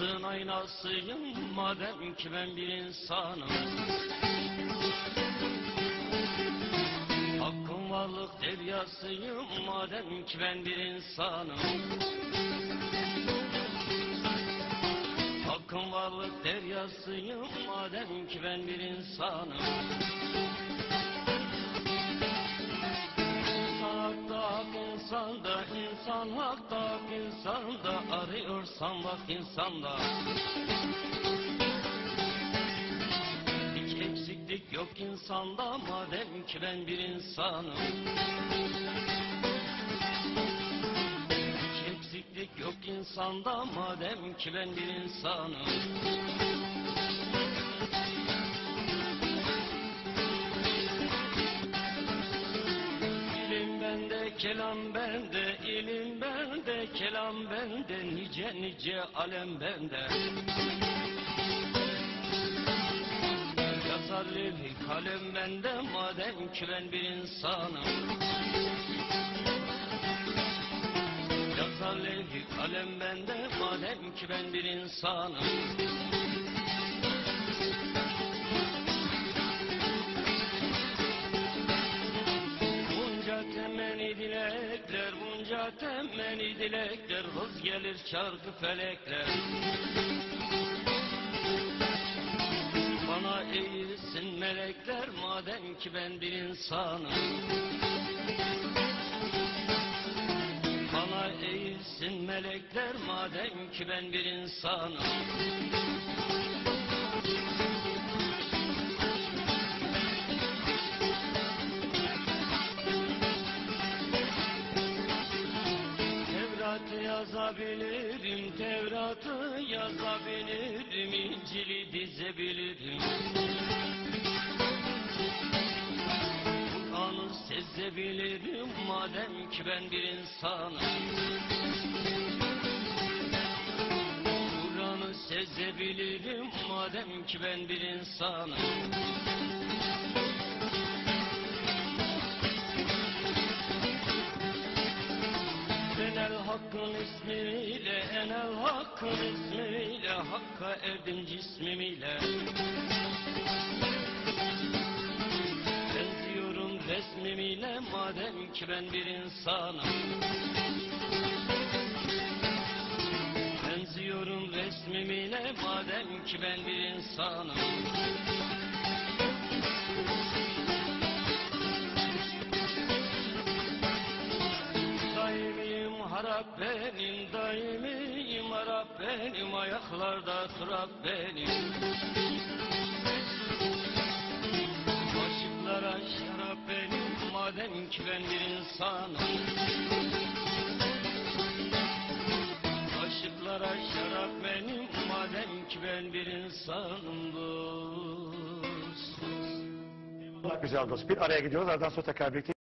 Baktığın aynasıyım madem ki ben bir insanım. Hakkın varlık deryasıyım madem ki ben bir insanım. Hakkın varlık deryasıyım madem ki ben bir insanım insan hakta hak insanda Arıyorsan bak insanda Hiç eksiklik yok insanda madem ki ben bir insanım. Hiç eksiklik yok insanda madem ki ben bir insanım kelam bende, ilim bende, kelam bende, nice nice alem bende. Yazar levh kalem bende, madem ki ben bir insanım. Yazar levh kalem bende, madem ki ben bir insanım. Dilekler, bunca temenni dilekler, hız gelir çarkı felekler. Bana eğilsin melekler, madem ki ben bir insanım. Bana eğilsin melekler, madem ki ben bir insanım. Yazabilirim, Tevrat'ı yazabilirim, İncil'i dizebilirim. Kur'an'ı sezebilirim, madem ki ben bir insanım. Kur'an'ı sezebilirim, madem ki ben bir insanım. İsmiyle, Enel Hakk'ın ismiyle, Hakk'a erdim cismimiyle. Benziyorum resmimiyle, madem ki ben bir insanım. Benziyorum resmimiyle, madem ki ben bir insanım. Harap benim, daimiyim harap benim, ayaklarda turap benim. Aşıklara şarap benim, madem ki ben bir insanım. Aşıklara şarap benim, madem ki ben bir insanım dost. Güzel dost. Bir araya gidiyoruz. Aradan sonra tekrar birlikte